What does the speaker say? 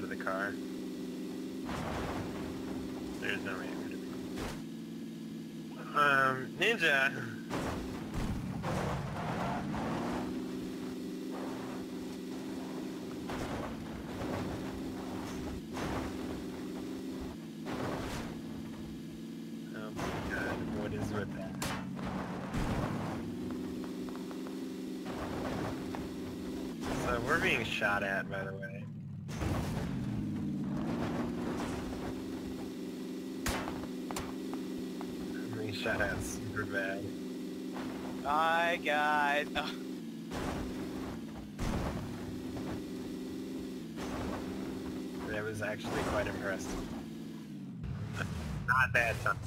out of the car. There's no way I'm gonna be. Um, Ninja! Oh my god, what is with that? So we're being shot at, by the way. I'm shot at super bad. Hi guys. Oh, That was actually quite impressive. Not that time.